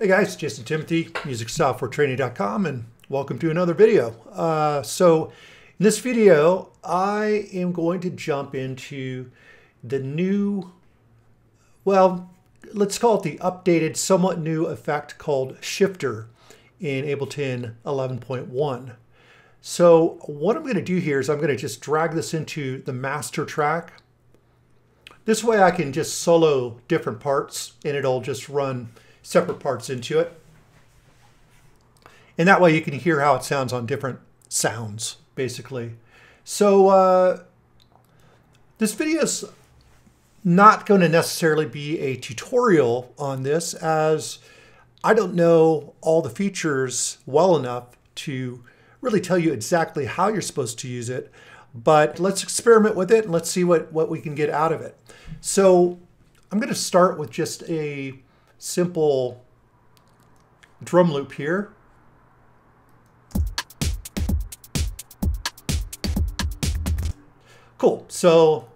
Hey guys, Jason Timothy, musicsoftwaretraining.com, and welcome to another video. Uh, so in this video, I am going to jump into the new, well, let's call it the updated, somewhat new effect called Shifter in Ableton 11.1. So what I'm going to do here is I'm going to just drag this into the master track. This way I can just solo different parts and it'll just run separate parts into it. And that way you can hear how it sounds on different sounds, basically. So uh, this video is not going to necessarily be a tutorial on this as I don't know all the features well enough to really tell you exactly how you're supposed to use it, but let's experiment with it and let's see what, what we can get out of it. So I'm going to start with just a simple drum loop here. Cool. So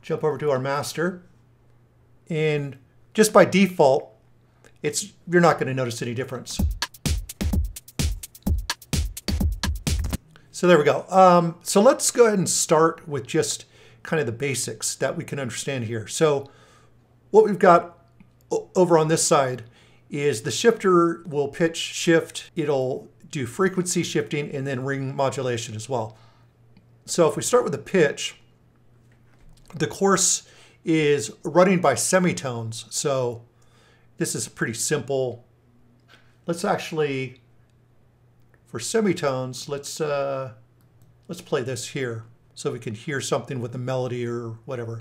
jump over to our master and just by default, it's you're not going to notice any difference. So there we go. Um, so let's go ahead and start with just kind of the basics that we can understand here. So what we've got over on this side is the shifter will pitch shift. It'll do frequency shifting and then ring modulation as well. So if we start with the pitch, the coarse is running by semitones. So this is pretty simple. Let's actually, for semitones, let's uh, let's play this here so we can hear something with the melody or whatever.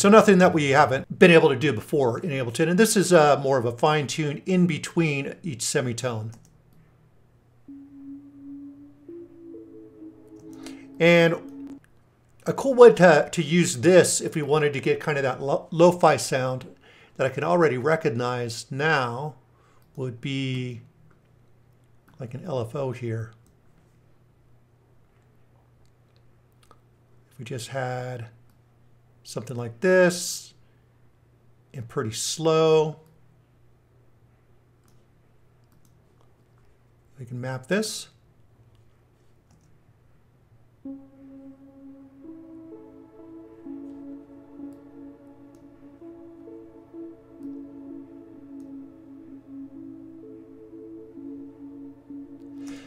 So nothing that we haven't been able to do before in Ableton. And this is uh, more of a fine tune in between each semitone. And a cool way to, to use this if we wanted to get kind of that lo-fi sound that I can already recognize now would be like an LFO here. If we just had something like this and pretty slow. We can map this.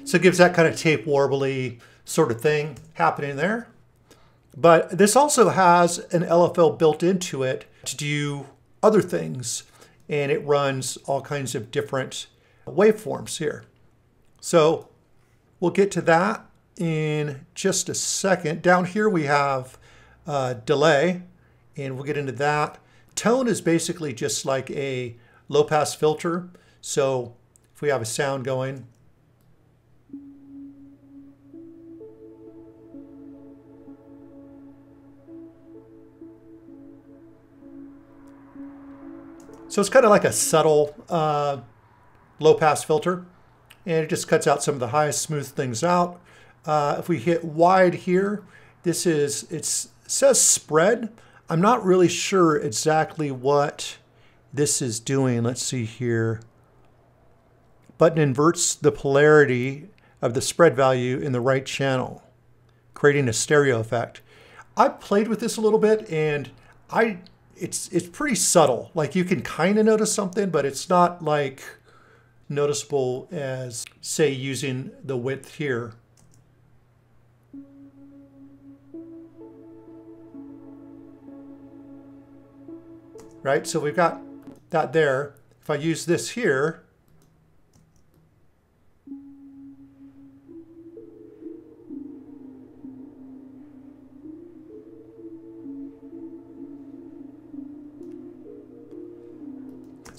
So it gives that kind of tape warbly sort of thing happening there. But this also has an LFO built into it to do other things. And it runs all kinds of different waveforms here. So we'll get to that in just a second. Down here we have uh, delay, and we'll get into that. Tone is basically just like a low pass filter. So if we have a sound going, So it's kind of like a subtle uh, low pass filter and it just cuts out some of the highest smooth things out. Uh, if we hit wide here, this is, it says spread. I'm not really sure exactly what this is doing. Let's see here. Button inverts the polarity of the spread value in the right channel, creating a stereo effect. I played with this a little bit and I it's it's pretty subtle. Like you can kind of notice something, but it's not like noticeable as say using the width here. Right, so we've got that there. If I use this here,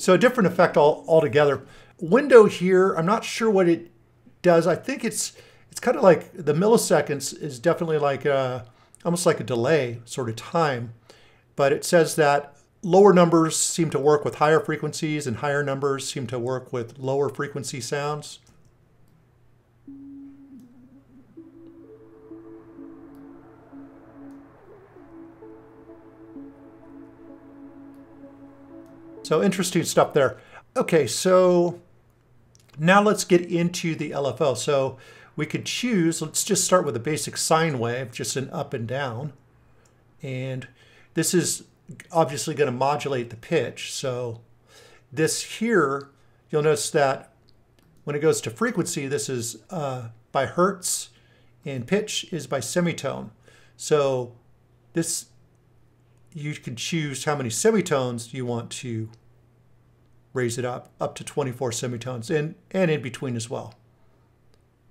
So a different effect all, altogether. Window here, I'm not sure what it does. I think it's it's kind of like the milliseconds is definitely like a, almost like a delay sort of time. But it says that lower numbers seem to work with higher frequencies and higher numbers seem to work with lower frequency sounds. So interesting stuff there. Okay, so now let's get into the LFO. So we could choose, let's just start with a basic sine wave, just an up and down. And this is obviously going to modulate the pitch. So this here, you'll notice that when it goes to frequency, this is uh, by hertz and pitch is by semitone. So this, you can choose how many semitones you want to raise it up, up to 24 semitones and, and in between as well.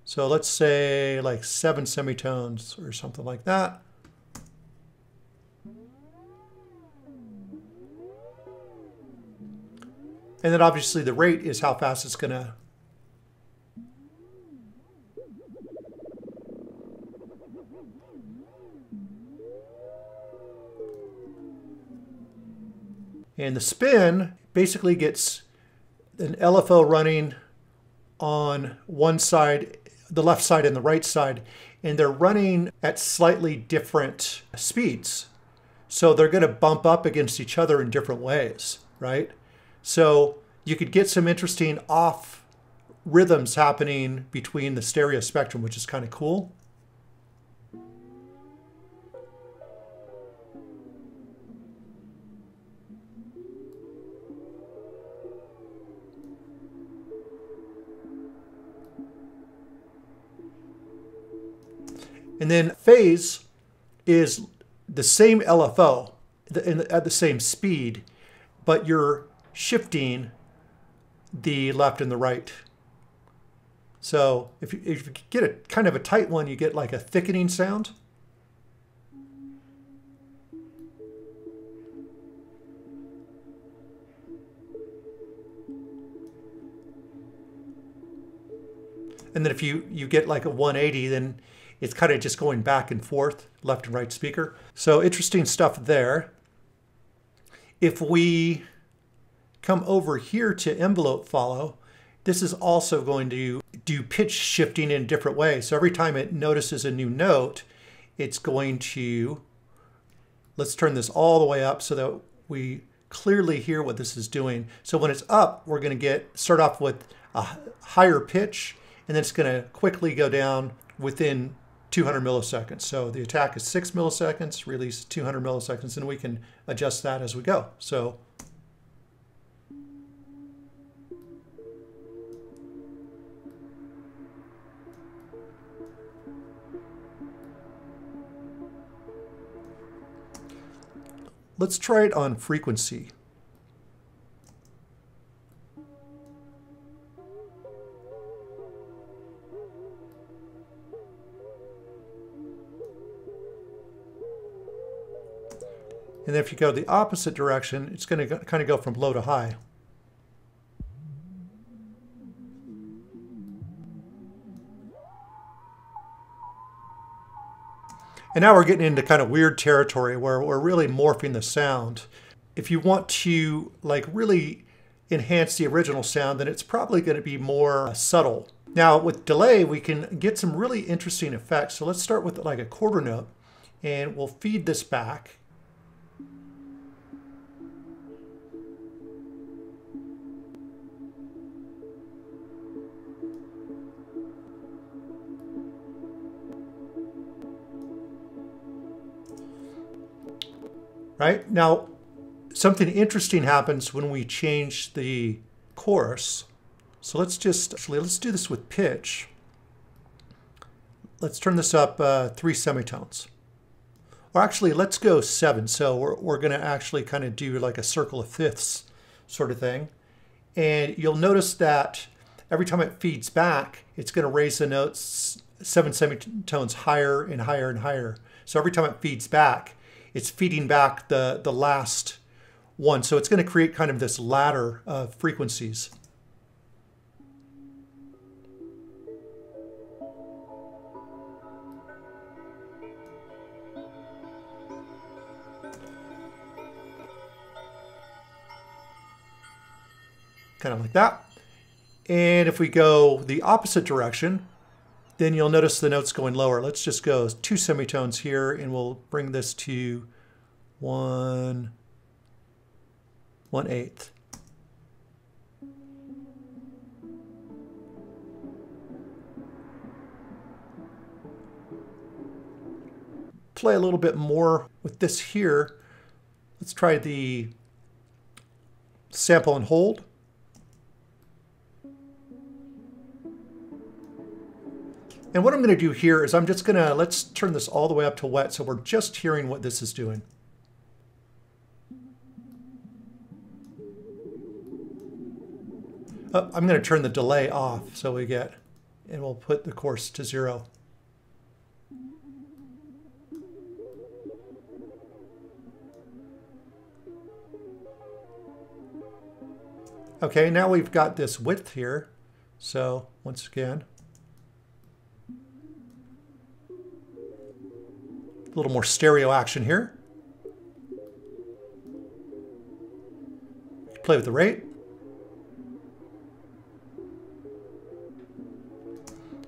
So let's say like seven semitones or something like that. And then obviously the rate is how fast it's going to And the spin basically gets an LFO running on one side, the left side and the right side, and they're running at slightly different speeds. So they're going to bump up against each other in different ways, right? So you could get some interesting off rhythms happening between the stereo spectrum, which is kind of cool. And then phase is the same LFO at the same speed, but you're shifting the left and the right. So if you, if you get a kind of a tight one, you get like a thickening sound. And then if you, you get like a 180, then it's kind of just going back and forth, left and right speaker. So interesting stuff there. If we come over here to envelope follow, this is also going to do pitch shifting in different ways. So every time it notices a new note, it's going to, let's turn this all the way up so that we clearly hear what this is doing. So when it's up, we're going to get start off with a higher pitch, and then it's going to quickly go down within 200 milliseconds. So the attack is 6 milliseconds, release 200 milliseconds, and we can adjust that as we go. So let's try it on frequency. And if you go the opposite direction, it's going to kind of go from low to high. And now we're getting into kind of weird territory where we're really morphing the sound. If you want to like really enhance the original sound, then it's probably going to be more uh, subtle. Now with delay, we can get some really interesting effects. So let's start with like a quarter note and we'll feed this back right? Now, something interesting happens when we change the chorus. So let's just, actually, let's do this with pitch. Let's turn this up uh, three semitones. Or actually, let's go seven. So we're, we're going to actually kind of do like a circle of fifths sort of thing. And you'll notice that every time it feeds back, it's going to raise the notes seven semitones higher and higher and higher. So every time it feeds back, it's feeding back the, the last one. So it's going to create kind of this ladder of frequencies. Kind of like that. And if we go the opposite direction, then you'll notice the notes going lower. Let's just go two semitones here and we'll bring this to one, one eighth. Play a little bit more with this here. Let's try the sample and hold. And what I'm going to do here is I'm just going to, let's turn this all the way up to wet so we're just hearing what this is doing. Oh, I'm going to turn the delay off so we get, and we'll put the coarse to zero. Okay, now we've got this width here. So once again, a little more stereo action here. Play with the rate.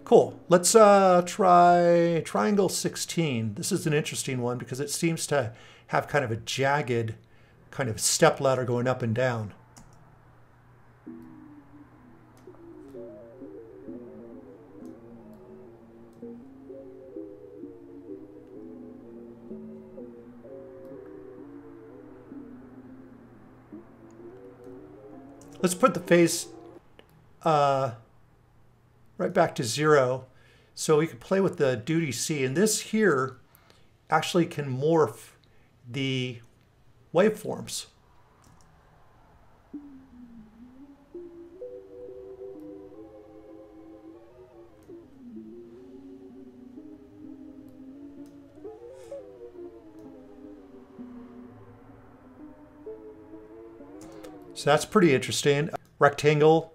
Cool. Let's uh, try triangle 16. This is an interesting one because it seems to have kind of a jagged kind of step ladder going up and down. Let's put the phase uh, right back to zero. So we can play with the duty C. And this here actually can morph the waveforms. So that's pretty interesting. Rectangle.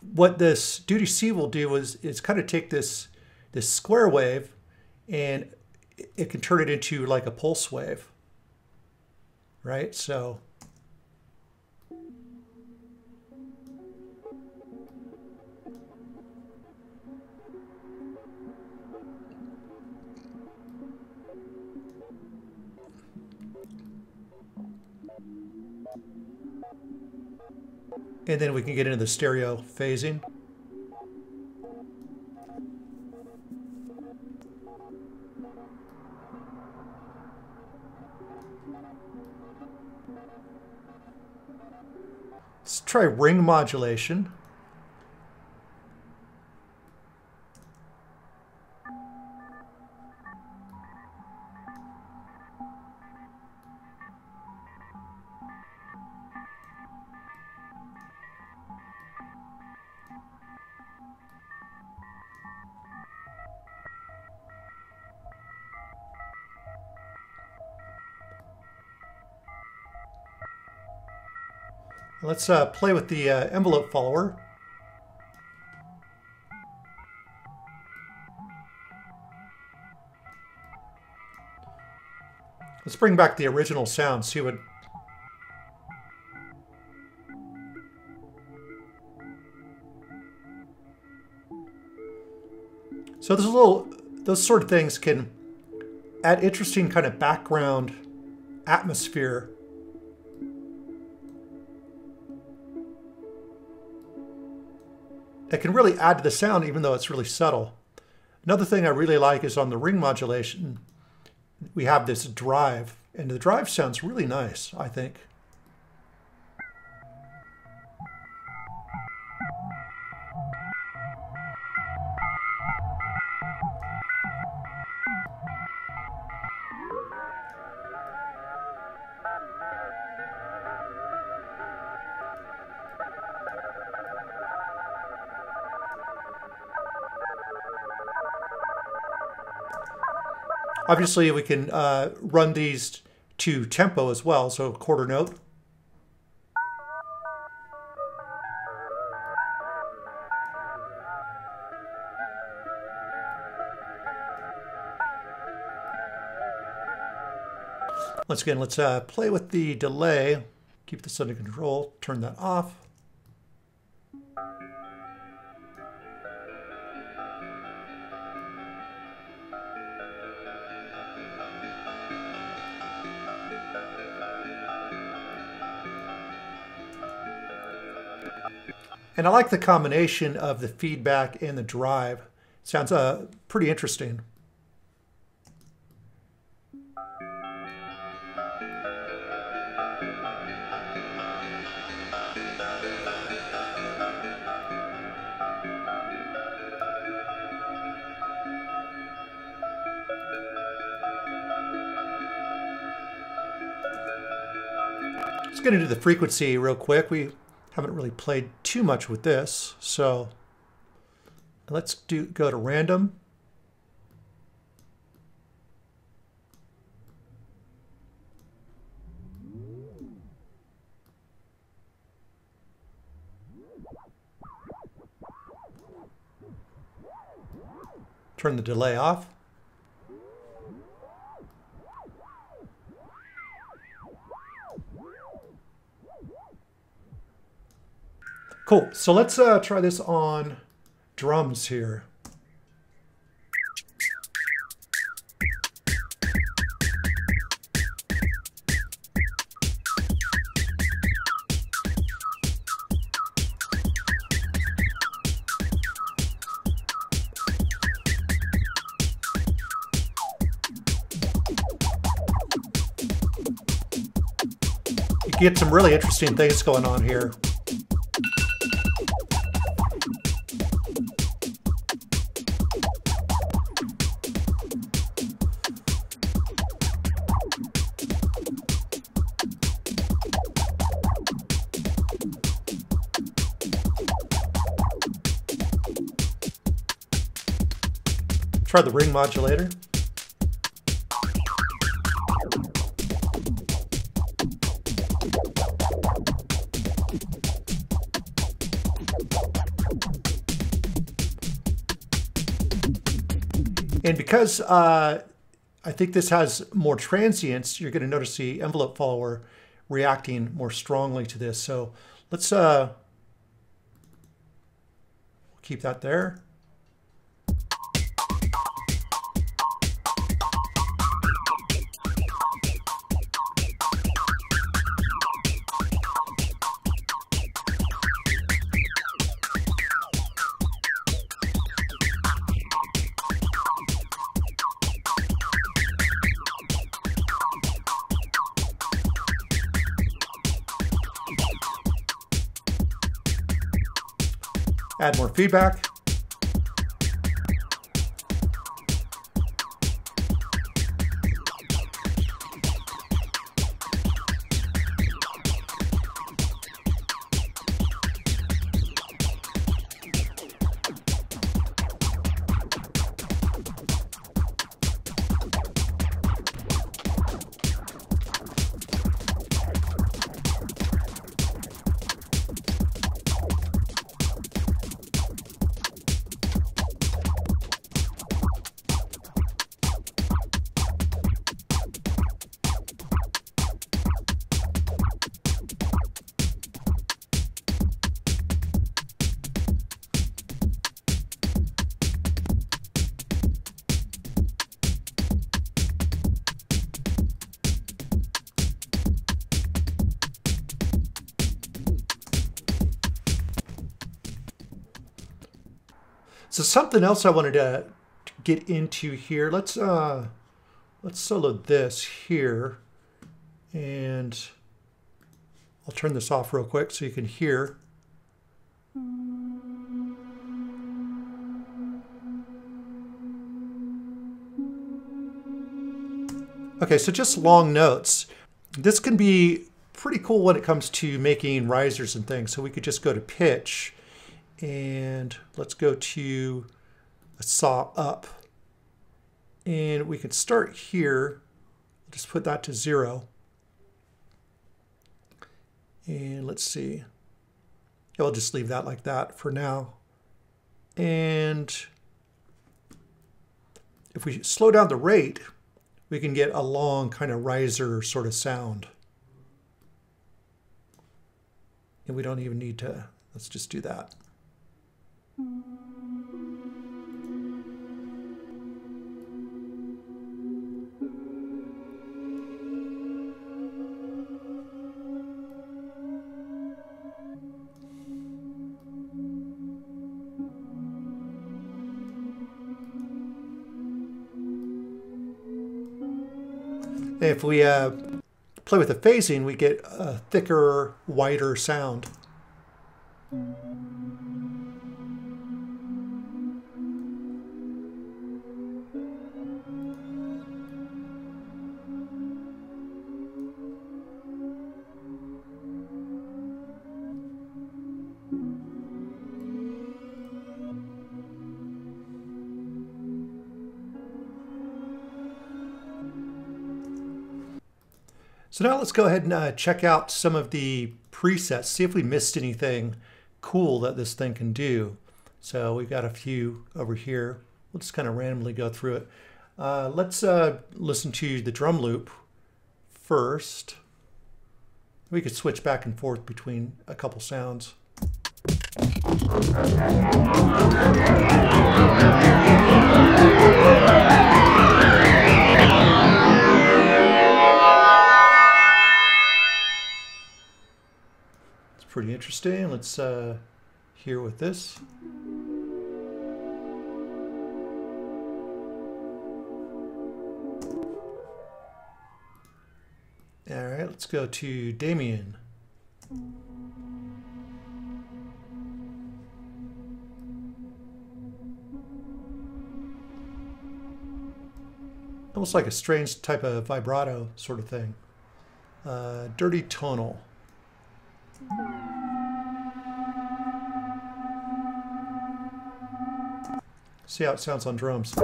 What this duty C will do is, is kind of take this, this square wave and it can turn it into like a pulse wave, right? So And then we can get into the stereo phasing. Let's try ring modulation. Let's uh, play with the uh, envelope follower. Let's bring back the original sound, see what... So there's a little, those sort of things can add interesting kind of background atmosphere that can really add to the sound even though it's really subtle. Another thing I really like is on the ring modulation, we have this drive, and the drive sounds really nice, I think. Obviously, we can uh, run these to tempo as well, so quarter note. Once again, let's uh, play with the delay, keep this under control, turn that off. And I like the combination of the feedback and the drive. Sounds uh, pretty interesting. Let's get into the frequency real quick. We haven't really played too much with this, so let's do go to random. Turn the delay off. Cool. So let's uh, try this on drums here. You get some really interesting things going on here. Try the ring modulator. And because uh, I think this has more transients, you're going to notice the envelope follower reacting more strongly to this. So let's uh, keep that there. Add more feedback. So something else I wanted to get into here. Let's uh, let's solo this here, and I'll turn this off real quick so you can hear. Okay, so just long notes. This can be pretty cool when it comes to making risers and things. So we could just go to pitch and let's go to a saw up. And we can start here. Just put that to zero. And let's see. I'll just leave that like that for now. And if we slow down the rate, we can get a long kind of riser sort of sound. And we don't even need to, let's just do that. If we uh, play with the phasing, we get a thicker, wider sound. So now let's go ahead and uh, check out some of the presets, see if we missed anything cool that this thing can do. So we've got a few over here. We'll just kind of randomly go through it. Uh, let's uh, listen to the drum loop first. We could switch back and forth between a couple sounds. Pretty interesting. Let's uh, hear with this. All right, let's go to Damien. Almost like a strange type of vibrato sort of thing. Uh, dirty tonal. See how it sounds on drums.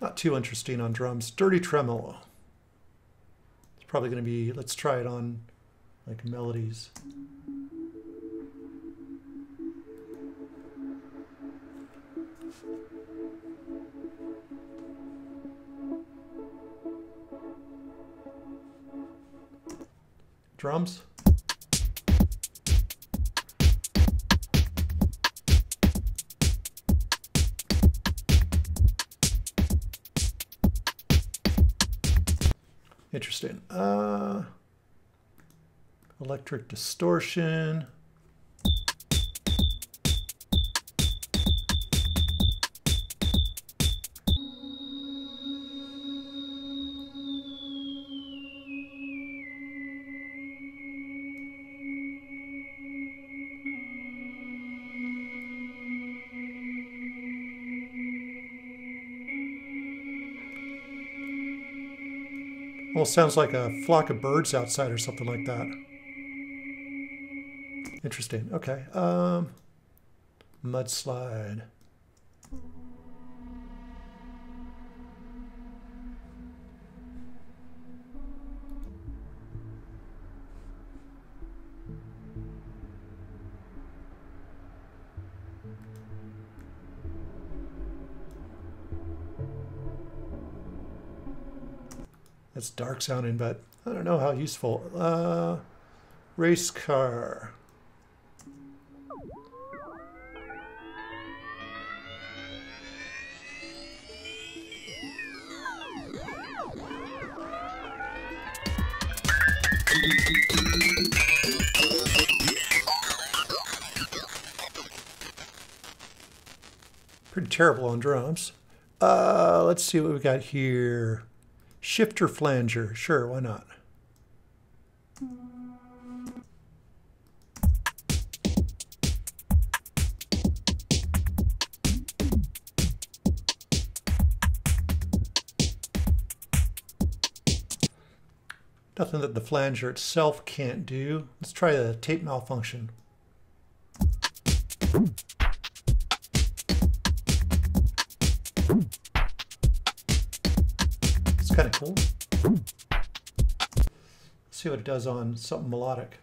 Not too interesting on drums. Dirty tremolo. It's probably going to be, let's try it on like melodies. Drums. Interesting. Uh, electric distortion. Almost sounds like a flock of birds outside or something like that. Interesting. Okay. Um, mudslide. Sounding, but I don't know how useful. Uh, race car. Pretty terrible on drums. Uh, let's see what we got here. Shifter flanger, sure, why not? Nothing that the flanger itself can't do. Let's try the tape malfunction. Kind of cool. Let's see what it does on something melodic.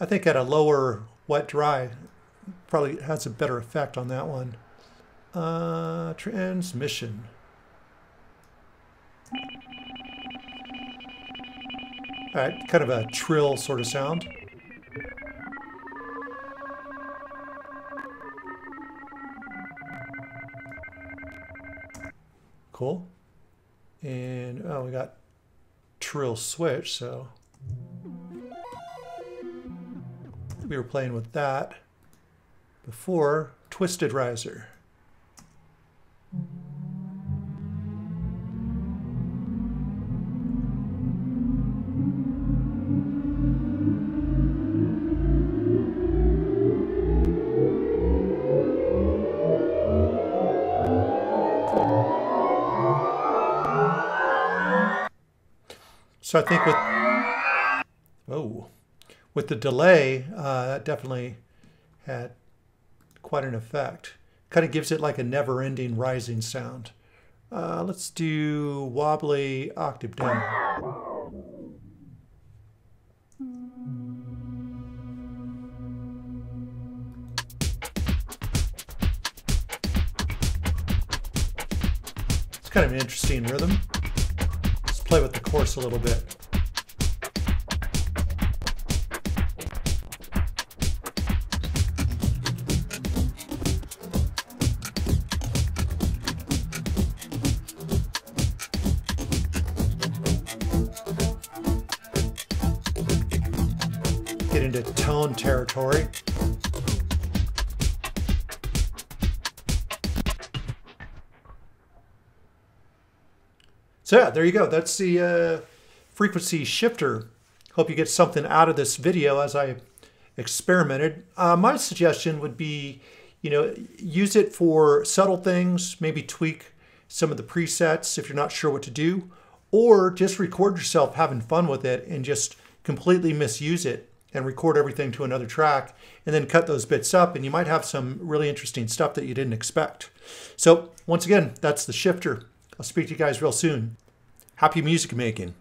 I think at a lower wet dry, probably has a better effect on that one. Uh, transmission. All right, kind of a trill sort of sound. Cool. And oh, we got switch, so we were playing with that before. Twisted riser. So I think with oh, with the delay, uh, that definitely had quite an effect. Kind of gives it like a never-ending rising sound. Uh, let's do wobbly octave down. It's kind of an interesting rhythm. Play with the coarse a little bit. Get into tone territory. So yeah, there you go. That's the uh, frequency shifter. Hope you get something out of this video as I experimented. Uh, my suggestion would be, you know, use it for subtle things, maybe tweak some of the presets if you're not sure what to do, or just record yourself having fun with it and just completely misuse it and record everything to another track and then cut those bits up and you might have some really interesting stuff that you didn't expect. So once again, that's the shifter. I'll speak to you guys real soon. Happy music making.